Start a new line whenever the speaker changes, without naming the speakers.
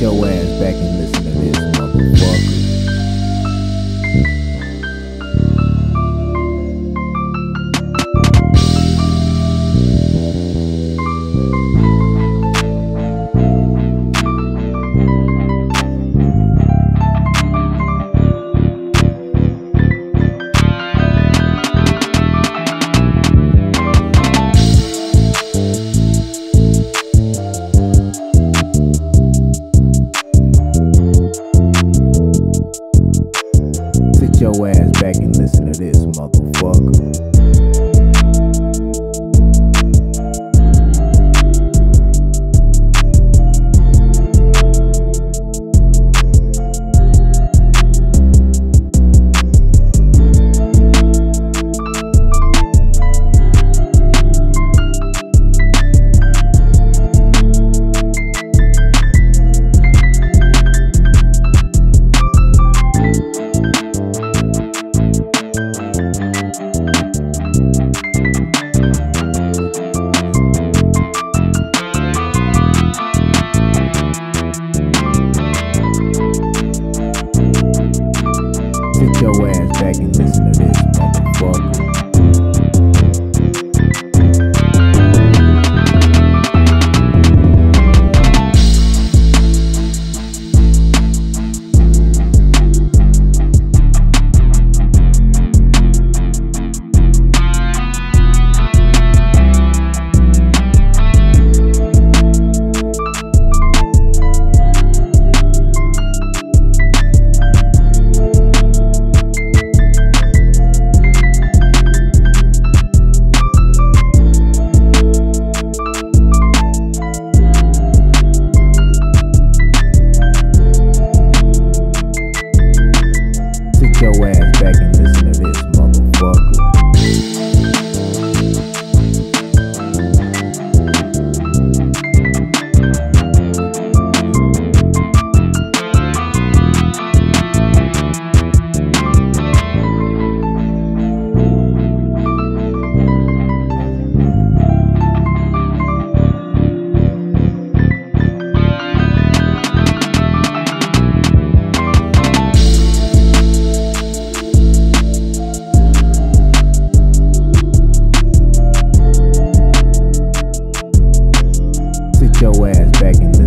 your ass back and listen to this, motherfucker. your ass back in this. your ass back and listen to this motherfucker. your ass back and listen to this. your ass back in the